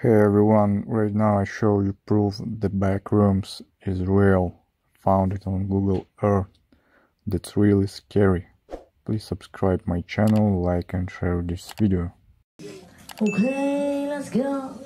Hey everyone, right now I show you proof the backrooms is real. Found it on Google Earth. That's really scary. Please subscribe my channel, like and share this video. Okay, let's go.